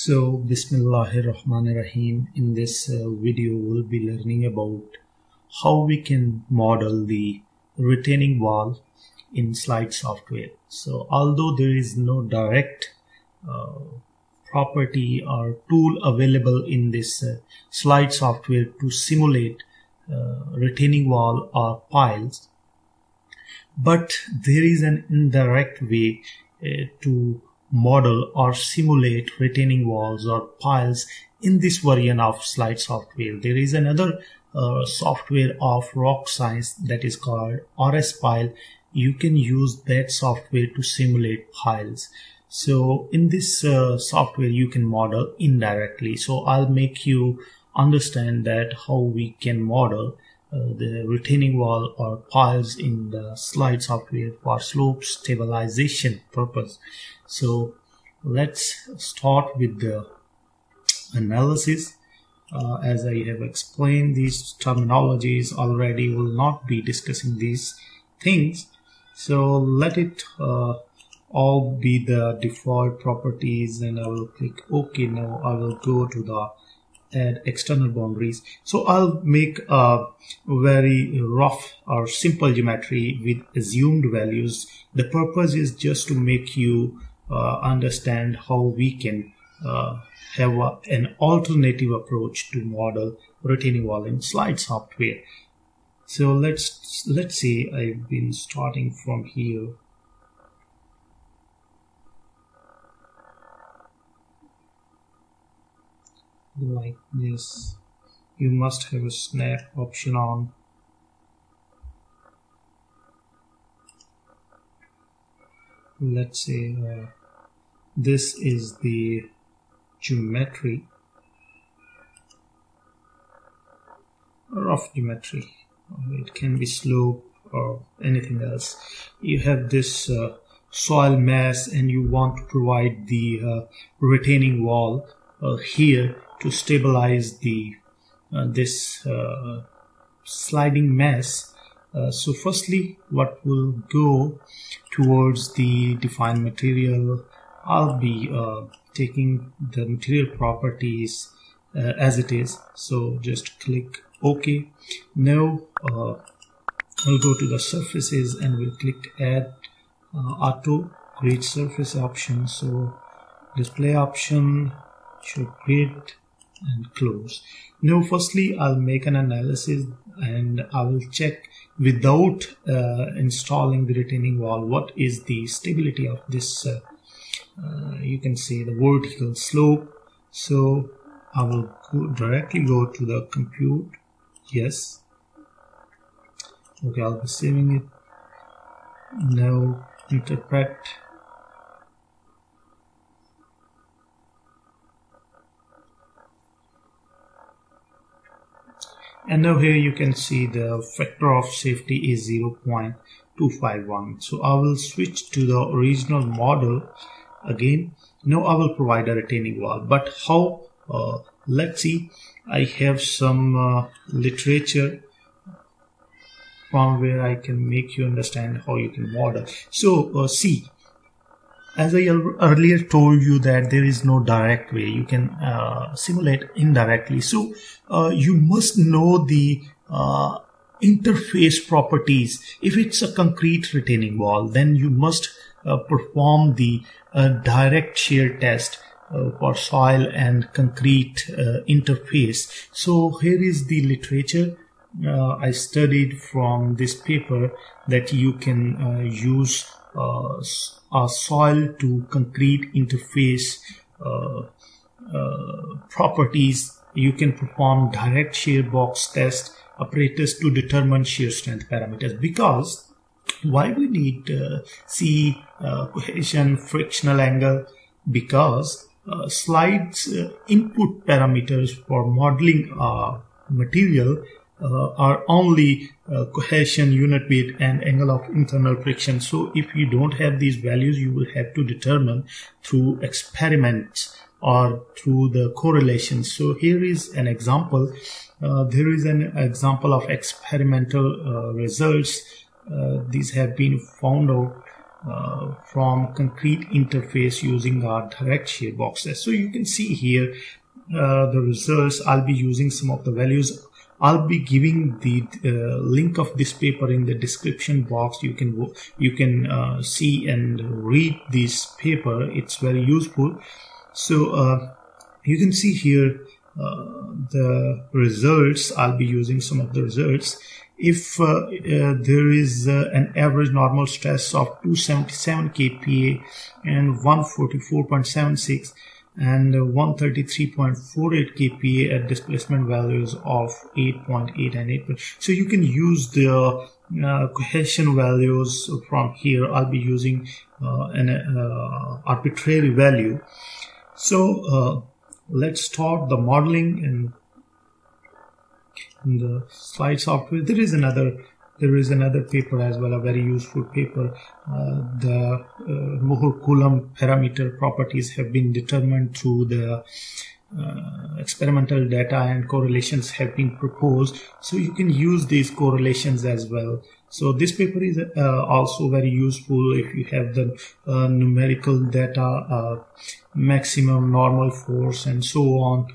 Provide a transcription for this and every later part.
So Bismillahir Rahmanir Rahim in this uh, video we'll be learning about how we can model the retaining wall in slide software. So although there is no direct uh, property or tool available in this uh, slide software to simulate uh, retaining wall or piles but there is an indirect way uh, to model or simulate retaining walls or piles in this version of slide software. There is another uh, software of Rocscience that is called RSPile. You can use that software to simulate piles. So in this uh, software, you can model indirectly. So I'll make you understand that how we can model the retaining wall or piles in the slide software for slope stabilization purpose. So let's start with the analysis. Uh, as I have explained these terminologies already will not be discussing these things. So let it uh, all be the default properties and I will click OK. Now I will go to the add external boundaries. So I'll make a very rough or simple geometry with assumed values. The purpose is just to make you uh, understand how we can uh, have a, an alternative approach to model retaining wall in slide software. So let's let's say I've been starting from here like this. You must have a snap option on. Let's say uh, this is the geometry. Rough geometry. It can be slope or anything else. You have this uh, soil mass and you want to provide the uh, retaining wall uh, here to stabilize the uh, this uh, sliding mass. Uh, so firstly what will go towards the defined material I'll be uh, taking the material properties uh, as it is. So just click OK. Now uh, I'll go to the surfaces and we'll click add auto grid surface option. So display option should grid and close. Now firstly I'll make an analysis and I will check without uh, installing the retaining wall what is the stability of this uh, uh, you can see the vertical slope. So I will go directly go to the compute. Yes. Okay I'll be saving it. Now interpret and now here you can see the factor of safety is 0.251 so I will switch to the original model. Again now I will provide a retaining wall but how uh, let's see. I have some uh, literature from where I can make you understand how you can model. So uh, see as I earlier told you that there is no direct way. You can uh, simulate indirectly. So uh, you must know the uh, interface properties. If it's a concrete retaining wall then you must uh, perform the uh, direct shear test uh, for soil and concrete interface. So here is the literature I studied from this paper that you can use a soil to concrete interface uh, uh, properties. You can perform direct shear box test apparatus to determine shear strength parameters because why we need uh, see uh, cohesion frictional angle? Because uh, slides uh, input parameters for modeling material uh, are only uh, cohesion, unit weight and angle of internal friction. So if you don't have these values, you will have to determine through experiments or through the correlation. So here is an example. Uh, there is an example of experimental uh, results. Uh, these have been found out uh, from concrete interface using our direct shear boxes. So you can see here uh, the results. I'll be using some of the values. I'll be giving the uh, link of this paper in the description box. You can you can uh, see and read this paper. It's very useful. So uh, you can see here the results. I'll be using some of the results if uh, uh, there is uh, an average normal stress of 277 kPa and 144.76 and 133.48 kPa at displacement values of 8.8 and 8. So you can use the uh, cohesion values from here. I'll be using uh, an uh, arbitrary value. So let's start the modeling and in the slide software there is another there is another paper as well a very useful paper. Uh, the uh, Mohr-Coulomb parameter properties have been determined through the uh, experimental data and correlations have been proposed. So you can use these correlations as well. So this paper is uh, also very useful if you have the uh, numerical data uh, maximum normal force and so on.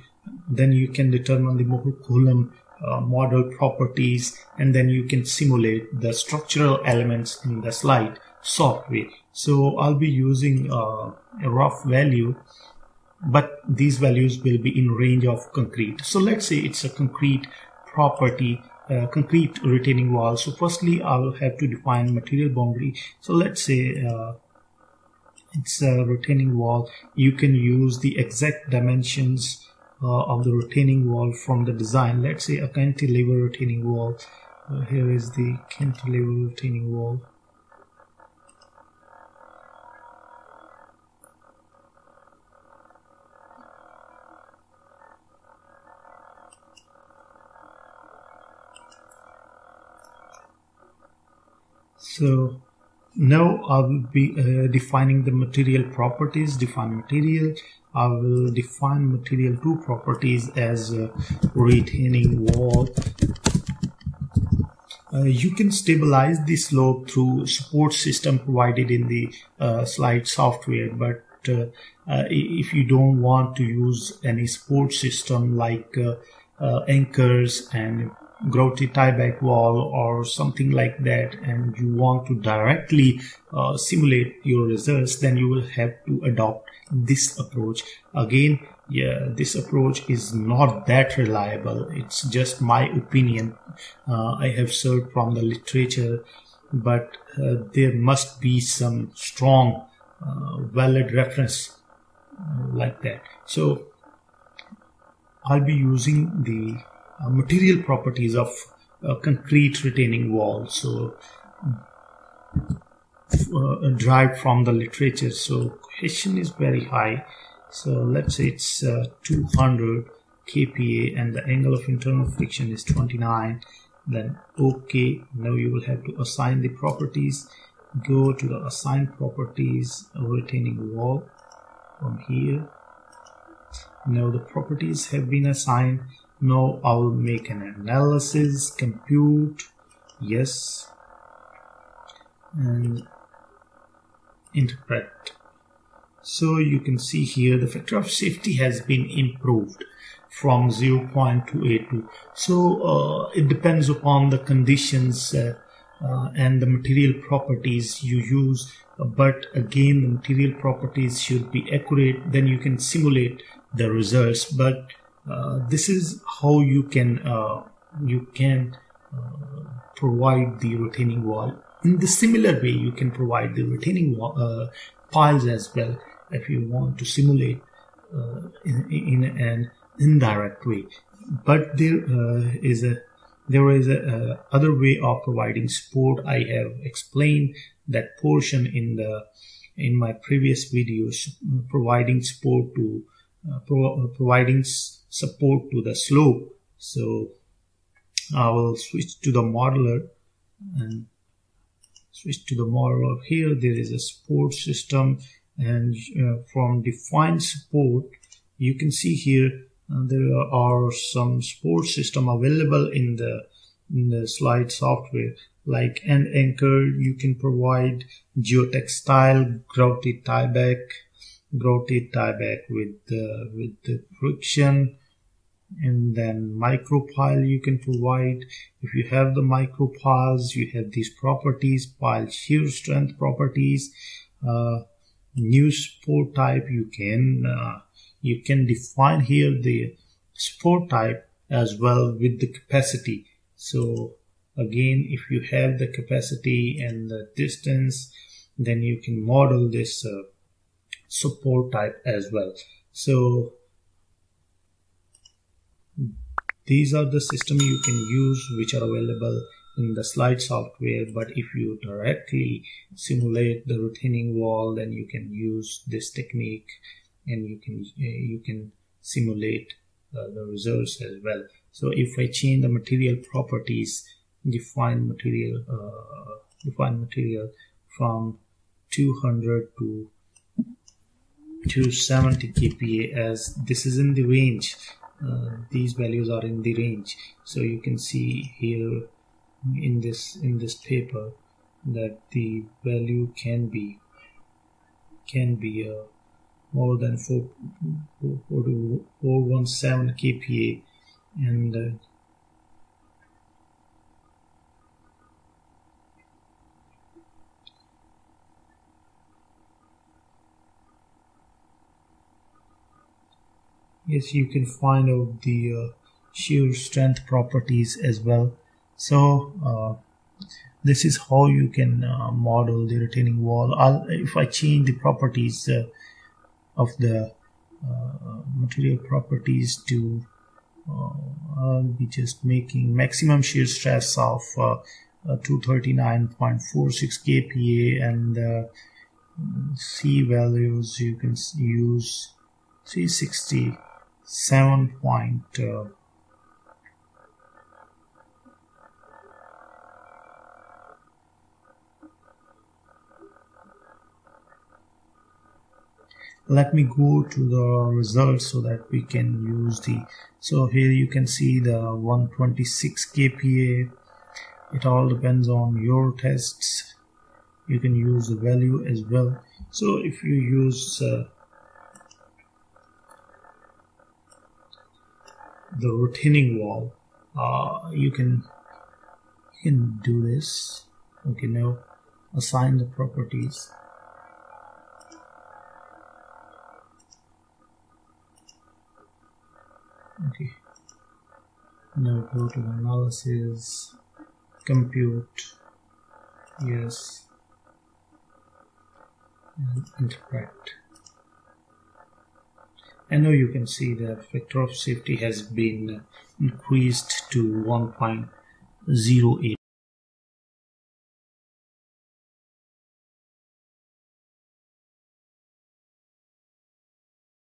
Then you can determine the Mohr-Coulomb uh, model properties and then you can simulate the structural elements in the slide software. So I'll be using uh, a rough value but these values will be in range of concrete. So let's say it's a concrete property uh, concrete retaining wall. So firstly I will have to define material boundary. So let's say uh, it's a retaining wall. You can use the exact dimensions of the retaining wall from the design. Let's say a cantilever retaining wall. Uh, here is the cantilever retaining wall. So now I will be uh, defining the material properties define material. I will define material two properties as retaining wall. Uh, you can stabilize the slope through support system provided in the uh, slide software but uh, uh if you don't want to use any support system like uh, uh, anchors and grouted tieback wall or something like that and you want to directly simulate your results then you will have to adopt this approach. Again yeah this approach is not that reliable. It's just my opinion uh, i have served from the literature but uh, there must be some strong uh, valid reference uh, like that. So i'll be using the uh, material properties of concrete retaining wall so uh, derived from the literature. So cohesion is very high. So let's say it's uh, 200 kPa and the angle of internal friction is 29 then okay now you will have to assign the properties. Go to the assign properties retaining wall from here. Now the properties have been assigned now I will make an analysis compute yes and interpret. So you can see here the factor of safety has been improved from 0.282. So uh, it depends upon the conditions uh, uh, and the material properties you use. But again, the material properties should be accurate. Then you can simulate the results. But this is how you can uh, you can uh, provide the retaining wall in the similar way, you can provide the retaining uh, piles as well if you want to simulate uh, in, in, an indirect way. But there uh, is a there is a, other way of providing support. I have explained that portion in the in my previous videos, providing support to uh, pro, uh, providing support to the slope. So I will switch to the modeler and switch to the modeler here there is a support system and uh, from define support you can see here uh, there are some support system available in the in the slide software like an anchor you can provide geotextile grouted tieback grouted tieback with the with the friction and then micropile you can provide. If you have the micropiles you have these properties pile shear strength properties. Uh, new support type you can uh, you can define here the support type as well with the capacity. So again if you have the capacity and the distance then you can model this uh, support type as well. So these are the system you can use which are available in the slide software but if you directly simulate the retaining wall then you can use this technique and you can you can simulate uh, the results as well. So if I change the material properties define material uh, define material from 200 to 270 kPa as this is in the range. Uh, these values are in the range. So you can see here in this in this paper that the value can be can be uh, more than 4, 417 kPa and uh, yes you can find out the uh, shear strength properties as well. So uh, this is how you can uh, model the retaining wall. I'll, if I change the properties uh, of the uh, material properties to uh, I'll be just making maximum shear stress of 239.46 kPa and C values you can use 360 seven point uh, let me go to the results so that we can use the so here you can see the 126 kPa it all depends on your tests. You can use the value as well. So if you use uh, the retaining wall. Uh, you can you can do this. Okay now assign the properties. Okay. Now go to analysis. Compute. Yes. And interpret and now you can see the factor of safety has been increased to 1.08